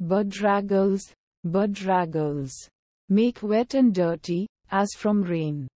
Budraggles, budraggles. Make wet and dirty, as from rain.